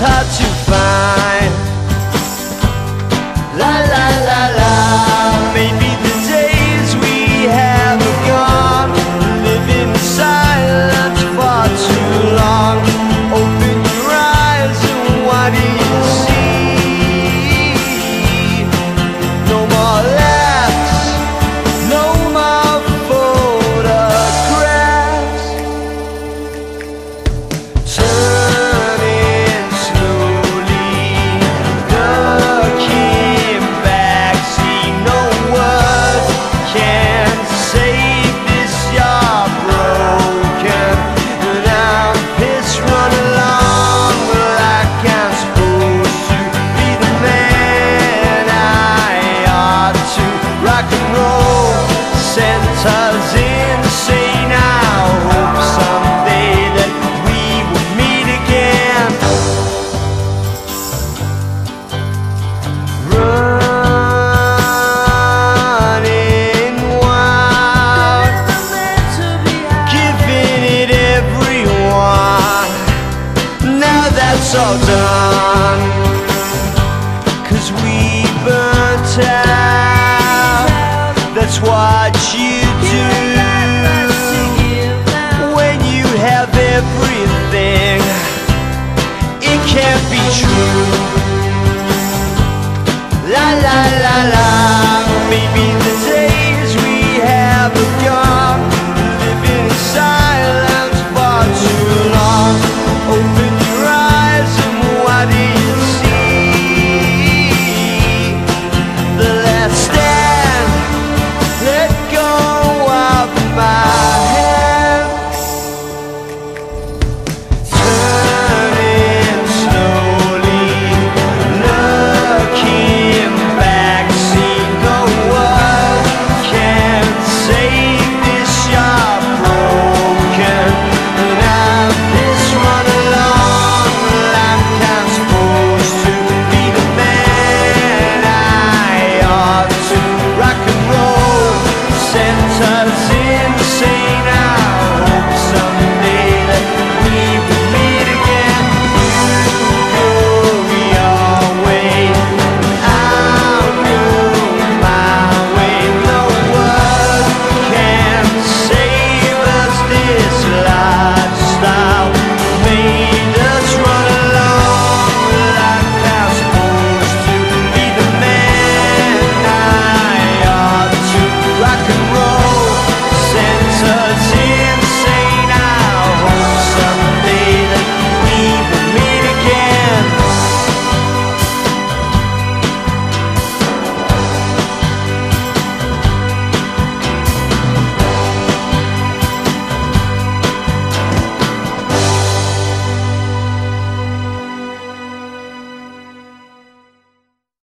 hard to find. It's insane. I hope someday that we will meet again Running wild Giving it Now that's all done